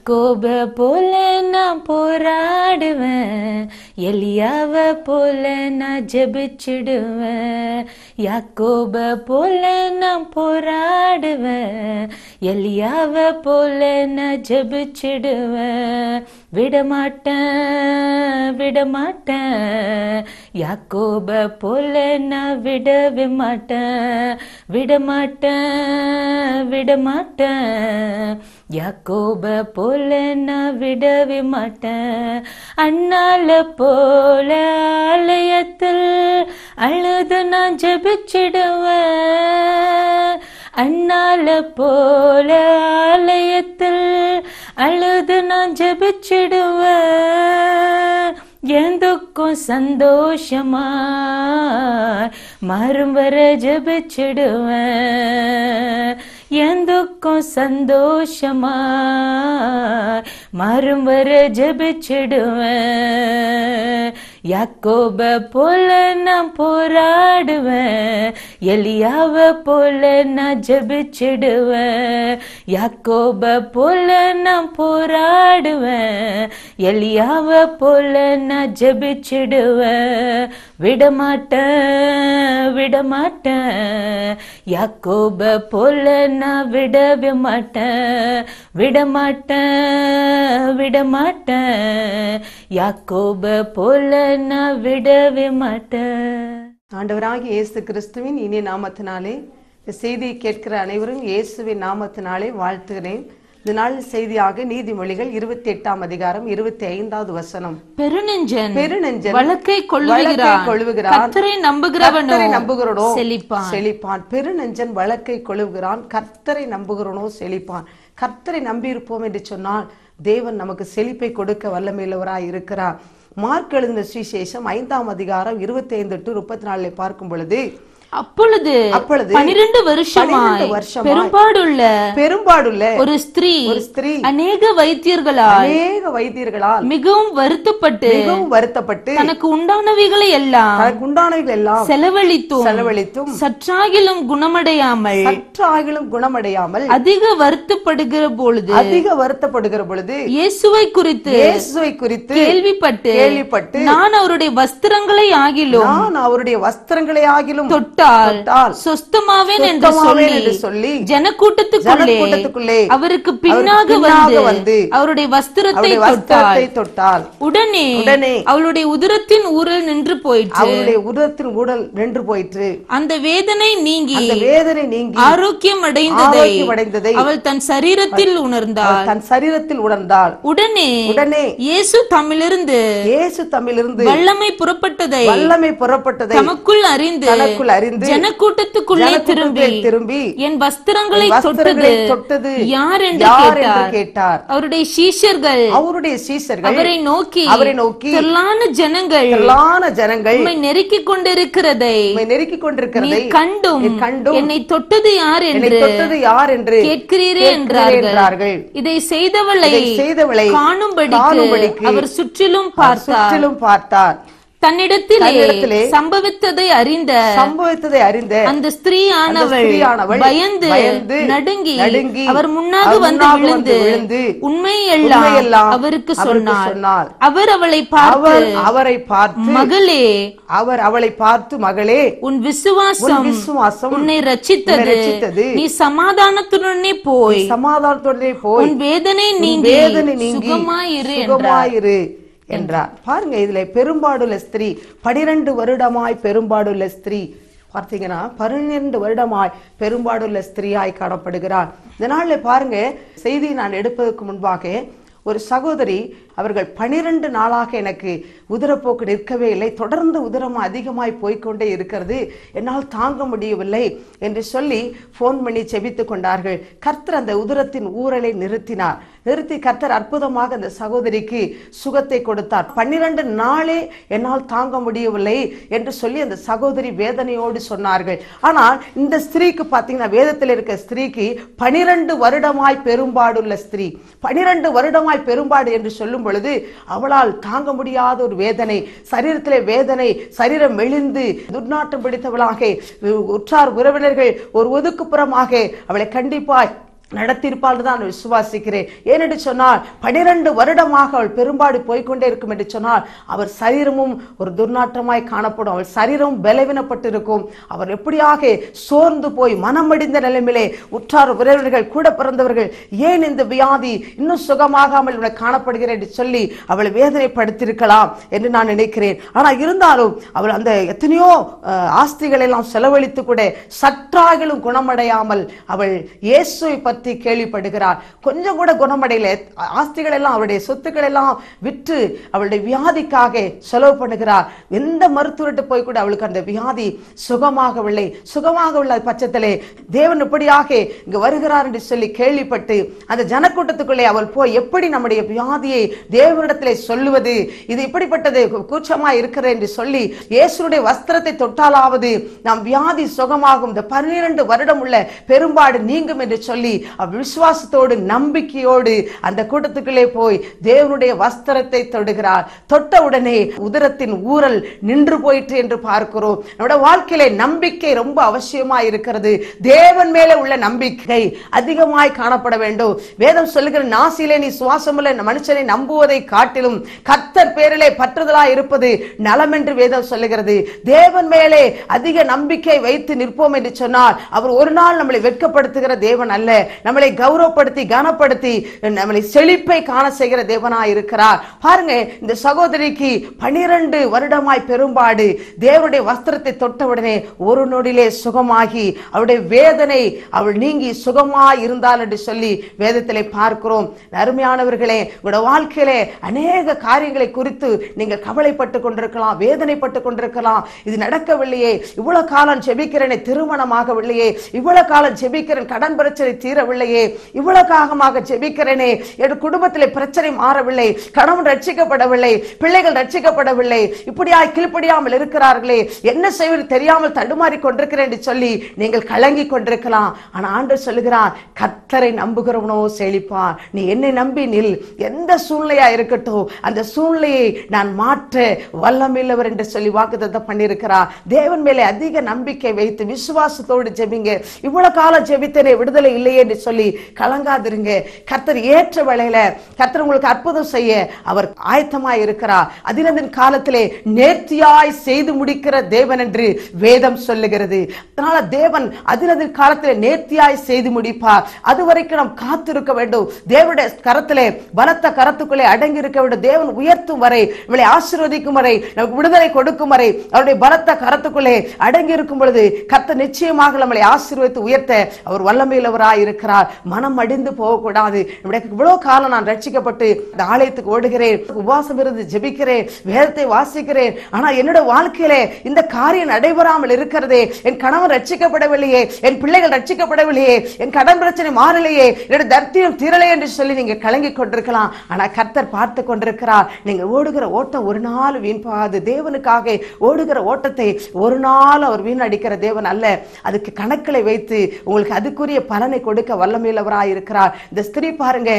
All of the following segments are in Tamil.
யாக்கோப போல நான் போராடுவேன். எலியாவ போல நான் ஜெபிச்சிடுவேன். யாக்கோப போல நான் போராடுவேன். எலியாவ போல நான் ஜெபிச்சிடுவேன். விடமாட்டேன் விடமாட்டேன். யாக்கோப போல நான் விடவே மாட்டேன். விடமாட்டேன் விடமாட்டேன். யாக்கோப போல நான் விடவே மாட்டேன். அண்ணால போல ஆலயத்தில் அழுது நான் ஜபிச்சிடுவேன். அண்ணால போல ஆலயத்தில் ஜபிச்சிடுவ எந்துக்கும் சந்தோஷமா? மாறும் வர ஜெபிச்சிடுவேன் எந்துக்கும் சந்தோஷமா? மாறும் வர ஜபிச்சிடுவேன் யாக்கோப போல நான் போராடுவேன். எலியாவ போல நான் ஜபிச்சிடுவேன். யாக்கோப போல நான் போராடுவேன். எலியாவ போல நான் ஜபிச்சிடுவேன். விடமாட்டேன் விடமாட்டேன். யாக்கோப போல நான் விடவே மாட்டேன். விடமாட்டேன் விடமாட்டேன் யாக்கோப போல நான் விடவே மாட்டேன். ஆண்டவராகிய இயேசு கிறிஸ்துவின் இனிய நாமத்தினாலே இந்த செய்தியை கேட்கிற அனைவரும் இயேசுவின் நாமத்தினாலே வாழ்த்துகிறேன். இந்த நாள் செய்தியாக நீதிமொழிகள் இருபத்தி எட்டாம் அதிகாரம் இருபத்தி ஐந்தாவது வசனம். பெருநெஞ்சன் பெருநெஞ்சன் வழக்கை வழக்கை கொள்ளுகிறான். கொள்ளுகிறான். கர்த்தரை நம்புகிறவனோ? கர்த்தரை நம்புகிறவனோ செழிப்பான். செழிப்பான். பெருநெஞ்சன் வழக்கை கொள்ளுகிறான். கர்த்தரை நம்புகிறவனோ செழிப்பான். கர்த்தரை நம்பியிருப்போம் என்று சொன்னால் தேவன் நமக்கு செழிப்பை கொடுக்க வல்லமையுள்ளவராய் இருக்கிறார். மார்க் எழுந்த சுவிசேஷம் ஐந்தாம் அதிகாரம் இருபத்தி ஐந்து டு முப்பத்தி நாலுல பார்க்கும் பொழுது அப்பொழுது அப்பொழுது பனிரெண்டு வருஷமாய் பன்னிரண்டு வருஷமாய் பெரும்பாடுள்ள பெரும்பாடுள்ள ஒரு ஸ்திரீ ஒரு ஸ்திரீ அநேக வைத்தியர்களால் அநேக வைத்தியர்களால் மிகவும் வருத்தப்பட்டு மிகவும் வருத்தப்பட்டு தனக்கு உண்டானவைகளை எல்லாம் தனக்கு உண்டானவைகள் எல்லாம் செலவழித்தும் செலவழித்தும் சற்றாகிலும் குணமடையாமல் சற்றாகிலும் குணமடையாமல் அதிக வருத்தப்படுகிற பொழுது அதிக வருத்தப்படுகிற பொழுது இயேசுவை குறித்து இயேசுவை குறித்து கேள்விப்பட்டு கேள்விப்பட்டு நான் அவருடைய வஸ்திரங்களை ஆகிலும் நான் அவருடைய வஸ்திரங்களை ஆகிலும் தொட்டால் தொட்டால் சொஸ்தமாவேன் என்று சொல்லி ஜனக்கூட்டத்துக்குள்ளே அவருக்கு பின்னாக வந்து அவருடைய வஸ்திரத்தை தொட்டால் உடனே உடனே அவளுடைய உதரத்தின் ஊரல் நின்று போயிற்று. அவருடைய உதரத்தின் உடல் நின்று போயிற்று. அந்த வேதனை நீங்கி வேதனை நீங்கி ஆரோக்கியம் அடைந்ததை அடைந்ததை அவள் தன் சரீரத்தில் உணர்ந்தாள். தன் சரீரத்தில் உணர்ந்தாள். உடனே உடனே இயேசு தம்மிலிருந்து இயேசு தம்மிலிருந்து வல்லமை புறப்பட்டதை வல்லமை புறப்பட்டதை தமக்குள் அறிந்து தனக்குள் அறிந்து ஜனக்கூட்டத்துக்குள்ளே திரும்பி திரும்பி என் வஸ்திரங்களை தொட்டது. தொட்டது. யார் என்று கேட்டார். அவருடைய சீஷர்கள். அவருடைய சீசர்கள் அவரை நோக்கி அவரை நோக்கி திரளான ஜனங்கள் திரளான ஜனங்கள் உம்மை நெருக்கிக் கொண்டிருக்கிறதை உம்மை நெருக்கிக் கொண்டிருக்கிறதை கண்டும் கண்டும் என்னை தொட்டது யார் என்று தொட்டது யார் என்று கேட்கிறீரே என்றார்கள். இதை செய்தவளை செய்தவளை காணும்படிக்கு அவர் சுற்றிலும் பார்த்தார். சுற்றிலும் பார்த்தார். தன்னிடத்திலே சம்பவித்ததை அறிந்த சம்பவித்ததை அறிந்த அந்த ஸ்திரீயானவள் பயந்து நடுங்கி நடுங்கி அவர் முன்னாக வந்து விழுந்து உண்மையெல்லாம் உண்மையெல்லாம் அவருக்கு சொன்னார். அவர் அவளை பார்த்து அவர் பார்த்து மகளே அவர் அவளை பார்த்து மகளே உன் விசுவாசம் விசுவாசம் உன்னை ரட்சித்தது. நீ சமாதானத்துடனே போய் சமாதானத்தோடே போய் உன் வேதனை நீங்கி வேதனை நீங்கி சுகமாயிரு சுகமாயிரு என்றார். பாருங்க இதுல பெரும்பாடுள்ள ஸ்திரீ பனிரெண்டு வருடமாய் பெரும்பாடுள்ள ஸ்திரீ பார்த்தீங்கன்னா பன்னிரண்டு வருடமாய் பெரும்பாடுள்ள ஸ்திரீயாய் காணப்படுகிறார். இதனால பாருங்க செய்தியை நான் எடுப்பதற்கு முன்பாக ஒரு சகோதரி அவர்கள் பனிரெண்டு நாளாக எனக்கு உதிரப்போக்கு நிற்கவே இல்லை. தொடர்ந்து உதிரம் அதிகமாய் போய்க்கொண்டே இருக்கிறது. என்னால் தாங்க முடியவில்லை என்று சொல்லி ஃபோன் பண்ணி செபித்து கொண்டார்கள். கர்த்தர் அந்த உதிரத்தின் ஊரலை நிறுத்தினார். நிறுத்தி கர்த்தர் அற்புதமாக அந்த சகோதரிக்கு சுகத்தை கொடுத்தார். பன்னிரண்டு நாளே என்னால் தாங்க முடியவில்லை என்று சொல்லி அந்த சகோதரி வேதனையோடு சொன்னார்கள். ஆனால் இந்த ஸ்திரீக்கு பார்த்தீங்கன்னா வேதத்தில் இருக்க ஸ்திரீக்கு பனிரெண்டு வருடமாய் பெரும்பாடுள்ள ஸ்திரீ. பனிரெண்டு வருடமாய் பெரும்பாடு என்று சொல்லும் பொழுது அவளால் தாங்க முடியாத ஒரு வேதனை சரீரத்திலே வேதனை சரீரம் மெலிந்து துர்நாற்றம் பிடித்தவளாக உற்றார் உறவினர்கள் ஒரு ஒதுக்குப்புறமாக அவளை கண்டிப்பாய் நடத்தியிருப்பாள் தான் விசுவாசிக்கிறேன். ஏனென்று சொன்னால் பனிரெண்டு வருடமாக அவள் பெரும்பாடு போய்க்கொண்டே இருக்கும் என்று சொன்னால் அவர் சரீரமும் ஒரு துர்நாற்றமாய் காணப்படும். அவள் சரீரம் பலவீனப்பட்டிருக்கும். அவர் எப்படியாக சோர்ந்து போய் மனமடிந்த நிலைமையிலே உற்றார் உறவினர்கள் கூட பிறந்தவர்கள் ஏன் இந்த வியாதி இன்னும் சுகமாகாமல் இவளை காணப்படுகிறேன் என்று சொல்லி அவளை வேதனைப்படுத்தியிருக்கலாம் என்று நான் நினைக்கிறேன். ஆனால் இருந்தாலும் அவள் அந்த எத்தனையோ அஹ், ஆஸ்திகளை எல்லாம் செலவழித்து கூட சற்றாகிலும் குணமடையாமல் அவள் இயேசுவை பற்றி கேள்விப்படுகிறாள் கொஞ்சம் கூட குணமடையில. ஆஸ்திகள் எல்லாம் அவளுடைய சொத்துக்கள் எல்லாம் விற்று அவளுடைய வியாதிக்காக செலவு பண்ணுகிறார். எந்த மருத்துவர்கிட்ட போய் கூட அவளுக்கு அந்த வியாதி சுகமாகவில்லை. சுகமாகவில்லை பட்சத்திலே தேவன் இப்படியாக இங்கு வருகிறார் என்று சொல்லி கேள்விப்பட்டு அந்த ஜனக்கூட்டத்துக்குள்ளே அவள் போய் எப்படி நம்முடைய வியாதியை தேவனிடத்திலே சொல்லுவது? இது இப்படிப்பட்டது கூச்சமா இருக்கிறது என்று சொல்லி இயேசுடைய வஸ்திரத்தை தொட்டாலாவது நாம் வியாதி சுகமாகும். இந்த பன்னிரண்டு வருடம் உள்ள பெரும்பாடு நீங்கும் என்று சொல்லி விசுவாசத்தோடு நம்பிக்கையோடு அந்த கூட்டத்துக்குள்ளே போய் தேவனுடைய வஸ்திரத்தை தொடுகிறார். தொட்ட உடனே உதரத்தின் ஊரல் நின்று போயிற்று என்று பார்க்கிறோம். நம்முடைய வாழ்க்கையிலே நம்பிக்கை ரொம்ப அவசியமா இருக்கிறது. தேவன் மேலே உள்ள நம்பிக்கை அதிகமாய் காணப்பட வேண்டும். வேதம் சொல்லுகிற நாசிலே நீ சுவாசமுள்ள மனுஷனை நம்புவதை காட்டிலும் கத்தர் பேரிலே பற்றுதலா இருப்பது நலம் என்று வேதம் சொல்லுகிறது. தேவன் மேலே அதிக நம்பிக்கை வைத்து நிற்போம் என்று சொன்னால் அவர் ஒரு நாள் நம்மளை வெட்கப்படுத்துகிற தேவன் அல்ல. நம்மளை கௌரவப்படுத்தி கனப்படுத்தி நம்மளை செழிப்பை காண செய்கிற தேவனா இருக்கிறார். பாருங்க இந்த சகோதரிக்கு பனிரெண்டு வருடமாய் பெரும்பாடு தேவனுடைய வஸ்திரத்தை தொட்டவுடனே ஒரு நொடியிலே சுகமாகி அவருடைய வேதனை அவள் நீங்கி சுகமாய் இருந்தாள் என்று சொல்லி வேதத்திலே பார்க்கிறோம். அருமையானவர்களே உங்களோட வாழ்க்கையிலே அநேக காரியங்களை குறித்து நீங்கள் கவலைப்பட்டு கொண்டிருக்கலாம் வேதனைப்பட்டு கொண்டிருக்கலாம். இது நடக்கவில்லையே. இவ்வளவு காலம் ஜெபிக்கிறேனே திருமணமாகவில்லையே. இவ்வளவு காலம் ஜெபிக்கிறேன் கடன் பிரச்சனை மாறவில்லையே. இவ்வளவு காகமாக ஜெபிக்கிறேனே. என் குடும்பத்தில் பிரச்சனை மாறவில்லை. கணவன் ரட்சிக்கப்படவில்லை. பிள்ளைகள் ரட்சிக்கப்படவில்லை. இப்படியாய் கீழ்ப்படியாமல் இருக்கிறார்களே. என்ன செய்வது தெரியாமல் தடுமாறி கொண்டிருக்கிறேன் என்று சொல்லி நீங்கள் கலங்கி கொண்டிருக்கலாம். ஆனா ஆண்டு சொல்லுகிறார் கத்தரை நம்புகிறவனோ செழிப்பான் நீ என்னை நம்பி நில். எந்த சூழ்நிலையா இருக்கட்டும் அந்த சூழ்நிலையை நான் மாற்ற வல்லமில்லவர் என்று சொல்லி வாக்குத்தத்தை பண்ணியிருக்கிறார். தேவன் மேலே அதிக நம்பிக்கை வைத்து விசுவாசத்தோடு ஜெபிங்க. இவ்வளவு காலம் ஜெபித்தனே விடுதலை இல்லையே என்று சொல்லி கலங்காதிருங்க. கர்த்தர் ஏற்ற வேளையில கர்த்தர் உங்களுக்கு அற்புதம் செய்ய அவர் ஆயத்தமாய் இருக்கிறார். அதினதின் காலத்திலே நேர்த்தியாய் செய்து முடிக்கிற தேவன் என்று வேதம் சொல்லுகிறது. அதனால தேவன் அதினதின் காலத்திலே நேர்த்தியாய் செய்து முடிப்பார். அது வரைக்கும் நாம் காத்திருக்க வேண்டும். தேவனுடைய கரத்திலே பலத்த கரத்துக்குள்ளே அடங்கி இருக்க வேண்டும். தேவன் உயர்த்தும் வரை இவளை ஆசீர்வதிக்கும் வரை நமக்கு விடுதலை கொடுக்கும் வரை அவருடைய பலத்த கரத்துக்குள்ளே அடங்கி இருக்கும் பொழுது கர்த்தர் நிச்சயமாக நம்மளை ஆசீர்வதித்து உயர்த்த அவர் வல்லமையிலவராய் இருக்கிறார். மனம் அடிந்து போகக்கூடாது. நம்முடைய இவ்வளவு காலம் நான் ரட்சிக்கப்பட்டு இந்த ஆலயத்துக்கு ஓடுகிறேன். உபவாசம் இருந்து ஜெபிக்கிறேன். வேதத்தை வாசிக்கிறேன். ஆனா என்னோட வாழ்க்கையிலே இந்த காரியம் நடைபெறாமல் இருக்கிறதே. என் கணவன் ரட்சிக்கப்படவில்லையே. என் பிள்ளைகள் ரட்சிக்கப்படவில்லையே. என் கடன் பிரச்சனை மாறலையே. என்னோட தர்த்தியம் தீரலையே என்று சொல்லி நீங்க கலங்கி கொண்டிருக்கலாம். ஆனா கர்த்தர் பார்த்து கொண்டிருக்கிறார். நீங்க ஓடுகிற ஓட்டம் ஒரு நாள் வீண் போகாது. தேவனுக்காக ஓடுகிற ஓட்டத்தை ஒரு நாள் அவர் வீணடிக்கிற தேவன் அல்ல. அதுக்கு கணக்களை வைத்து உங்களுக்கு அதுக்குரிய பலனை கொடுக்க வல்லமையுள்ளவராய் இருக்கிறார் இந்த ஸ்திரீ பாருங்க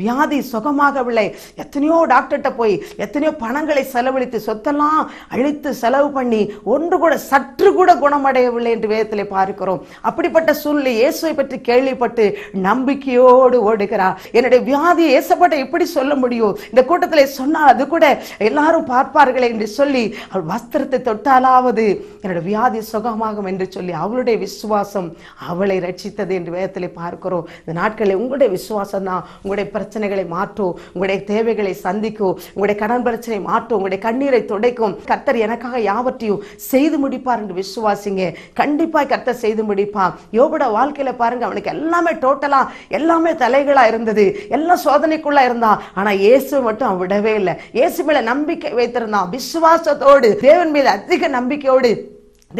வியாதி சுகமாகவில்லை. எத்தனையோ டாக்டர்கிட்ட போய் எத்தனையோ பணங்களை செலவழித்து சொத்தெல்லாம் அழித்து செலவு பண்ணி ஒன்று கூட சற்று கூட குணமடையவில்லை என்று வேதத்தில் பார்க்கிறோம். அப்படிப்பட்ட சூழ்நிலை இயேசுவை பற்றி கேள்விப்பட்டு நம்பிக்கையோடு ஓடுகிறார். என்னுடைய வியாதியை இயேசப்பட்ட எப்படி சொல்ல முடியும்? இந்த கூட்டத்தில் சொன்னால் அது கூட எல்லாரும் பார்ப்பார்களே என்று சொல்லி அவள் வஸ்திரத்தை தொட்டாலாவது என்னுடைய வியாதி சுகமாகும் என்று சொல்லி அவளுடைய விசுவாசம் அவளை ரட்சித்தது என்று வேதத்தில் பார்க்கிறோம். இந்த நாட்களில் உங்களுடைய விசுவாசம் தான் உங்களுடைய பிரச்சனைகளை மாற்றும் உங்களுடைய தேவைகளை சந்திக்கும் உங்களுடைய கடன் பிரச்சனை மாற்றும் உங்களுடைய கண்ணீரை துடைக்கும். கர்த்தர் எனக்காக யாவற்றையும் செய்து முடிப்பார் என்று விசுவாசிங்க. கண்டிப்பா கர்த்தர் செய்து முடிப்பான் யோபோட வாழ்க்கையில பாருங்க அவனுக்கு எல்லாமே டோட்டலா எல்லாமே தலைகளா இருந்தது. எல்லாம் சோதனைக்குள்ள இருந்தான் ஆனா இயேசு மட்டும் அவன் விடவே இல்லை. இயேசு மேல நம்பிக்கை வைத்திருந்தான். விசுவாசத்தோடு தேவன் மீது அதிக நம்பிக்கையோடு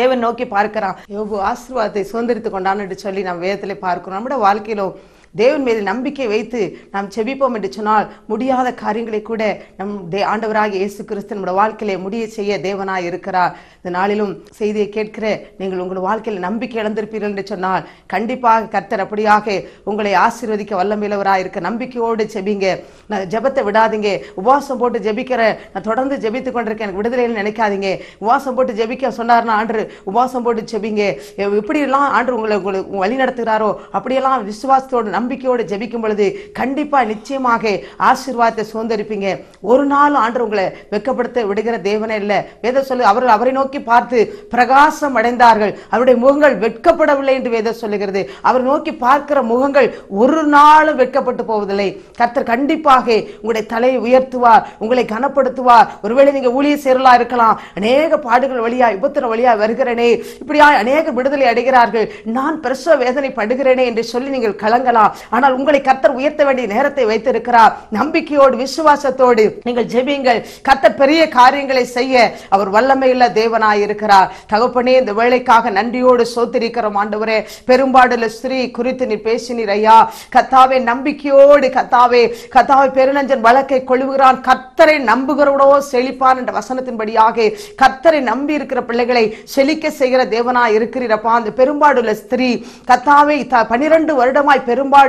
தேவன் நோக்கி பார்க்கிறான். யோபு ஆசீர்வாதத்தை சுதந்திரித்து கொண்டான்னு சொல்லி நம்ம வேதத்திலே பார்க்கிறோம். நம்மளோட வாழ்க்கையிலும் தேவன் மேல் நம்பிக்கை வைத்து நாம் செபிப்போம் என்று சொன்னால் முடியாத காரியங்களை கூட நம் தே- ஆண்டவராக இயேசு கிறிஸ்து நம்முடைய வாழ்க்கையிலே முடிய செய்ய தேவனாய் இருக்கிறார். இந்த நாளிலும் செய்தியை கேட்கிற நீங்கள் உங்கள் வாழ்க்கையில் நம்பிக்கை இழந்திருப்பீர்கள் என்று சொன்னால் கண்டிப்பாக கர்த்தர் அப்படியாக உங்களை ஆசீர்வதிக்க வல்லமையிலவராக இருக்க நம்பிக்கையோடு ஜெபிங்க. நான் ஜெபத்தை விடாதீங்க. உபவாசம் போட்டு ஜெபிக்கிறேன் நான் தொடர்ந்து ஜெபித்து கொண்டிருக்கேன். எனக்கு விடுதலைன்னு நினைக்காதீங்க. உபவாசம் போட்டு ஜெபிக்க சொன்னார்னா ஆண்டு உபவாசம் போட்டு ஜெபிங்க. எ- எப்படியெல்லாம் ஆண்டு உங்களை உங்களுக்கு வழி நடத்துகிறாரோ? அப்படியெல்லாம் விசுவாசத்தோடு நம்பிக்கையோடு ஜெபிக்கும் பொழுது கண்டிப்பாக நிச்சயமாக ஆசீர்வாதத்தை சுதந்திரிப்பீங்க. ஒரு நாள் ஆண்டு உங்களை வெட்கப்படுத்த விடுகிற தேவனே இல்லை. வேத சொல்லு அவர்கள் அவரை நோக்கி பார்த்து பிரகாசம் அடைந்தார்கள். அவருடைய முகங்கள் வெட்கப்படவில்லை என்று வேத சொல்லுகிறது. அவர் நோக்கி பார்க்கிற முகங்கள் ஒரு நாளும் வெட்கப்பட்டு போவதில்லை. கர்த்தர் கண்டிப்பாக உங்களுடைய தலையை உயர்த்துவார் உங்களை கனப்படுத்துவார். ஒருவேளை நீங்கள் ஊழிய சேரலா இருக்கலாம். அநேக பாடுகள் வழியா விபத்திர வழியா வருகிறேனே. இப்படியா அநேக விடுதலை அடைகிறார்கள். நான் பிரசவ வேதனை படுகிறேனே என்று சொல்லி நீங்கள் கலங்கலாம். ஆனால் உங்களை கத்தர் உயர்த்த வேண்டிய நேரத்தை வைத்திருக்கிறார். நம்பிக்கையோடு விசுவாசத்தோடு நீங்கள் ஜெபிங்கள் கத்த பெரிய காரியங்களை செய்ய அவர் வல்லமையுள்ள தேவனாய் இருக்கிறார் தகப்பனே இந்த வேலைக்காக நன்றியோடு சோத்திருக்கிறோம் ஆண்டவரே. பெரும்பாடுல ஸ்ரீ குறித்து நீ பேசினீர் ஐயா. கத்தாவே நம்பிக்கையோடு கத்தாவே கத்தாவே பெருநஞ்சன் வழக்கை கொள்ளுகிறான் கத்தரை நம்புகிறவனோ செழிப்பான் என்ற வசனத்தின்படியாக கத்தரை நம்பி இருக்கிற பிள்ளைகளை செழிக்க செய்கிற தேவனாய் இருக்கிறீரப்பா அந்த பெரும்பாடுள்ள ஸ்திரீ கத்தாவை பனிரெண்டு வருடமாய் பெரும்பாடு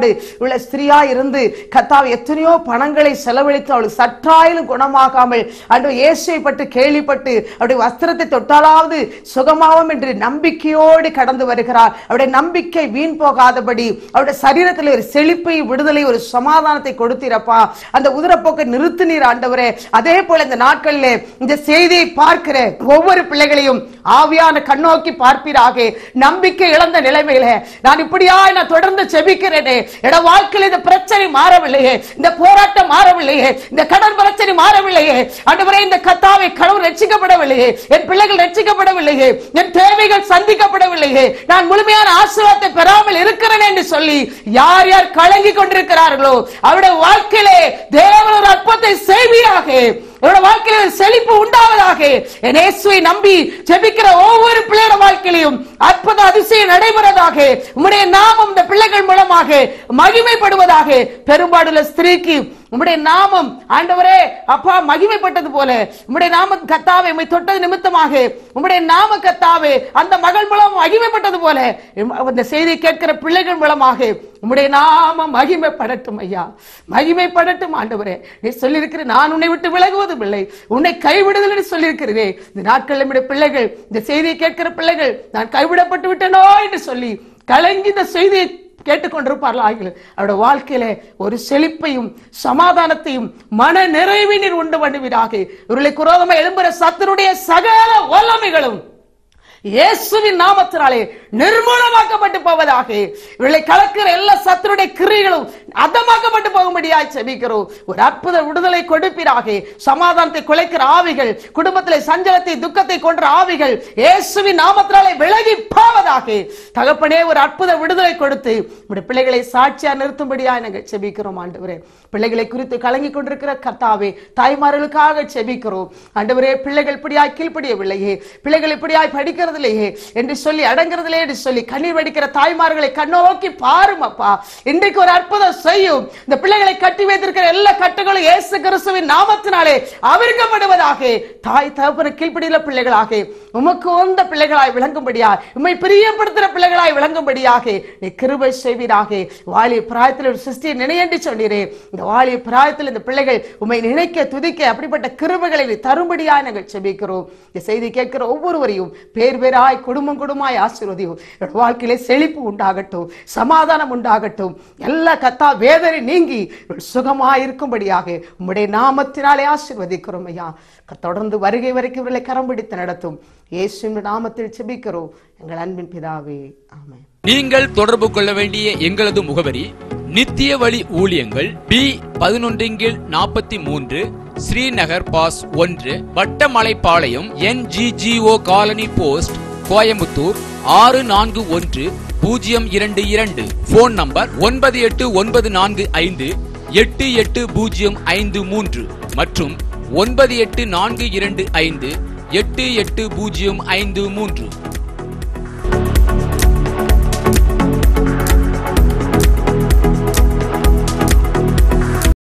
உள்ள ஸ்திரியா இருந்து கத்தாவை எத்தனையோ பணங்களை செலவழித்து அவளுக்கு சற்றாயிலும் குணமாகாமல் அன்று இயேசுவை பட்டு கேள்விப்பட்டு அவருடைய வஸ்திரத்தை தொட்டாலாவது சுகமாகும் என்று நம்பிக்கையோடு கடந்து வருகிறார். அவருடைய நம்பிக்கை வீண் போகாதபடி அவருடைய சரீரத்தில் ஒரு செழிப்பை விடுதலை ஒரு சமாதானத்தை கொடுத்தீரப்பா. அந்த உதிரப்போக்கை நிறுத்தினீர் ஆண்டவரே. அதே போல இந்த நாட்களிலே இந்த செய்தியை பார்க்கிற ஒவ்வொரு பிள்ளைகளையும் ஆவியான கண்ணோக்கி பார்ப்பீராக. நம்பிக்கை இழந்த நிலைமையில நான் இப்படியா நான் தொடர்ந்து செபிக்கிறேனே. எட வாழ்க்கையில் இந்த பிரச்சனை மாறவில்லையே இந்த போராட்டம் மாறவில்லையே இந்த கடன் பிரச்சனை மாறவில்லையே. ஆண்டவரே இந்த கத்தாவை கடவுள் ரட்சிக்கப்படவில்லையே என் பிள்ளைகள் ரட்சிக்கப்படவில்லையே என் தேவைகள் சந்திக்கப்படவில்லையே. நான் முழுமையான ஆசீர்வாதத்தை பெறாமல் இருக்கிறேன் என்று சொல்லி யார் யார் கலங்கி கொண்டிருக்கிறார்களோ அவருடைய வாழ்க்கையிலே தேவன் ஒரு அற்பத்தை செய்வியாக என்னோட வாழ்க்கையில செழிப்பு உண்டாவதாக. என் இயேசுவை நம்பி ஜெபிக்கிற ஒவ்வொரு பிள்ளையோட வாழ்க்கையிலும் அற்புத அதிசயம் நடைபெறதாக. உம்முடைய நாமம் இந்த பிள்ளைகள் மூலமாக மகிமைப்படுவதாக. பெரும்பாடுள்ள ஸ்திரீக்கு உம்முடைய நாமம் ஆண்டவரே அப்பா மகிமைப்பட்டது போல. உம்முடைய நாம கத்தாவே உம்மை தொட்டது நிமித்தமாக. உம்முடைய நாம கத்தாவே அந்த மகள் மூலம் மகிமைப்பட்டது போல. இந்த அந்த செய்தியை கேட்கிற பிள்ளைகள் மூலமாக உம்முடைய நாமம் மகிமைப்படட்டும் ஐயா. மகிமைப்படட்டும் ஆண்டவரே. நீ சொல்லியிருக்கிற நான் உன்னை விட்டு விலகுவதும் இல்லை உன்னை கைவிடுதல் என்று சொல்லியிருக்கிறதே இந்த நாட்கள் நம்முடைய பிள்ளைகள் இந்த செய்தியை கேட்கிற பிள்ளைகள் நான் கைவிடப்பட்டு விட்டனோ என்று சொல்லி கலங்கி இந்த செய்தியை கேட்டுக்கொண்டிருப்பார்கள். ஆகிய அவருடைய வாழ்க்கையில ஒரு செழிப்பையும் சமாதானத்தையும் மன நிறைவை நீர் உண்டு பண்ணுவீராக. இவர்களை குரோதமா எழும்புற சத்தருடைய சகல வல்லமைகளும் இயேசுவின் நாமத்தினாலே நிர்மூலமாக்கப்பட்டு போவதாக. இவர்களை கலக்கிற எல்லா சத்தருடைய கிரிகளும் அதமாக்கப்பட்டு போகும்படியாய் செபிக்கிறோம். ஒரு அற்புத விடுதலை கொடுப்பீராக. சமாதானத்தை குலைக்கிற ஆவிகள் குடும்பத்திலே சஞ்சலத்தை துக்கத்தை கொன்ற ஆவிகள் இயேசுவின் நாமத்தினாலே விலகி போவதாக தகப்பனே ஒரு அற்புத விடுதலை கொடுத்து நம்முடைய பிள்ளைகளை சாட்சியா நிறுத்தும்படியாய் நாங்கள் செபிக்கிறோம் ஆண்டவரே. பிள்ளைகளை குறித்து கலங்கி கொண்டிருக்கிற கர்த்தாவே தாய்மார்களுக்காக செபிக்கிறோம். ஆண்டவரே பிள்ளைகள் இப்படியாய் கீழ்ப்படியவில்லையே. பிள்ளைகள் இப்படியாய் படிக்கிறதில்லையே என்று சொல்லி அடங்குறதில்லையே என்று சொல்லி கண்ணீர் வடிக்கிற தாய்மார்களை கண்ணோக்கி பாரும் அப்பா. இன்றைக்கு ஒரு அற்புதம் செய்யும். இந்த பிள்ளைகளை கட்டி வைத்திருக்கிற எல்லா கட்டுகளும் இயேசு கிறிஸ்துவின் நாமத்தினாலே அவிர்க்கப்படுவதாக தாய் தகப்பன கீழ்ப்படியில பிள்ளைகளாக உமக்கு உந்த பிள்ளைகளாய் விளங்கும்படியாக உண்மை பிரியப்படுத்துகிற பிள்ளைகளாய் விளங்கும்படியாக நீ கிருபை செய்வீராக. வாலிய பிராயத்தில் ஒரு சிருஷ்டியை நினையண்டி சொன்னீரே. இந்த வாலிய பிராயத்தில் இந்த பிள்ளைகள் உம்மை நினைக்க துதிக்க அப்படிப்பட்ட கிருபைகளை நீ தரும்படியாக நாங்கள் செபிக்கிறோம். இந்த செய்தி கேட்கிற ஒவ்வொருவரையும் பேர் பேராய் குடும்பம் குடும்பமாய் ஆசீர்வதியும். என்னோட வாழ்க்கையிலே செழிப்பு உண்டாகட்டும் சமாதானம் உண்டாகட்டும். எல்லா கத்தா வேதனை நீங்கி இவர்கள் சுகமாய் இருக்கும்படியாக உம்முடைய நாமத்தினாலே ஆசீர்வதிக்கிறோம் ஐயா. தொடர்ந்து வந்து வருகை வரைக்கும் இவர்களை கரம் பிடித்து நடத்தும். இயேசுவின் நாமத்தில் செபிக்கிறோம். எங்கள் அன்பின் பிதாவே ஆமே நீங்கள் தொடர்பு கொள்ள வேண்டிய எங்களது முகவரி நித்திய வழி ஊழியங்கள் பி பதினொன்றின் நாற்பத்தி மூன்று ஸ்ரீநகர் பாஸ் ஒன்று Vattamalaipalayam NGGO colony post Coimbatore ஆறு நான்கு ஒன்று பூஜ்ஜியம் இரண்டு இரண்டு. போன் நம்பர் ஒன்பது எட்டு ஒன்பது நான்கு ஐந்து எட்டு எட்டு பூஜ்ஜியம் ஐந்து மூன்று. மற்றும் ஒன்பது எட்டு நான்கு இரண்டு ஐந்து எட்டு எட்டு பூஜ்ஜியம் ஐந்து மூன்று.